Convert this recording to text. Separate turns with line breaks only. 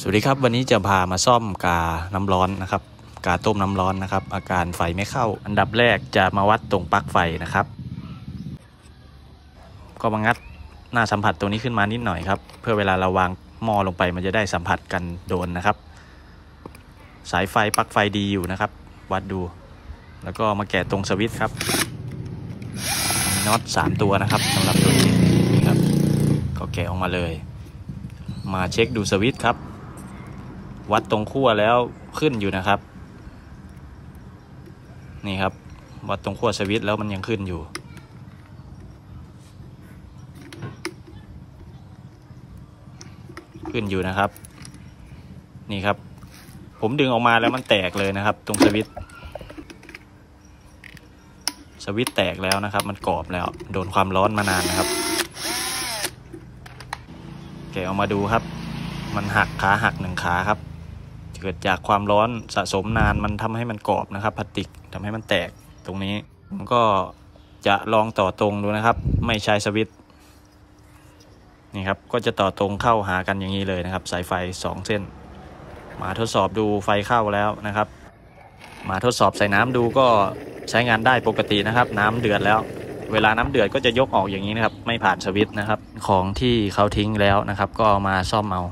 สวัสดีครับ วันนี้จะพามาซ่อมกาน้ำร้อนนะครับ กาต้มน้ำร้อนนะครับ อาการไฟไม่เข้า อันดับแรกจะมาวัดตรงปลั๊กไฟนะครับ ก็มางัดหน้าสัมผัสตรงนี้ขึ้นมานิดหน่อยครับ เพื่อเวลาเราวางหม้อลงไปมันจะได้สัมผัสกันโดนนะครับ สายไฟปลั๊กไฟดีอยู่นะครับ วัดดู แล้วก็มาแกะตรงสวิตช์ครับน็อตสามตัวนะครับสำหรับตัวนี้นครับก็แกะออกมาเลย มาเช็คดูสวิตช์ครับ วัดตรงขั้วแล้วขึ้นอยู่นะครับ นี่ครับ วัดตรงขั้วสวิตแล้วมันยังขึ้นอยู่ ขึ้นอยู่นะครับ นี่ครับ ผมดึงออกมาแล้วมันแตกเลยนะครับ ตรงสวิตสวิตแตกแล้วนะครับ มันกรอบแล้ว โดนความร้อนมานานนะครับ แกะออกมาดูครับ มันหักขาหักหนึ่งขาครับ เกิดจากความร้อนสะสมนานมันทำให้มันกรอบนะครับพลาสติกทำให้มันแตกตรงนี้ผมก็จะลองต่อตรงดูนะครับ ไม่ใช้สวิตช์นี่ครับก็จะต่อตรงเข้าหากันอย่างนี้เลยนะครับ สายไฟ 2 เส้น มาทดสอบดูไฟเข้าแล้วนะครับ มาทดสอบใส่น้ำดูก็ใช้งานได้ปกตินะครับ น้ำเดือดแล้ว เวลาน้ำเดือดก็จะยกออกอย่างนี้นะครับ ไม่ผ่านสวิตช์นะครับ ของที่เขาทิ้งแล้วนะครับ ก็เอามาซ่อมเอา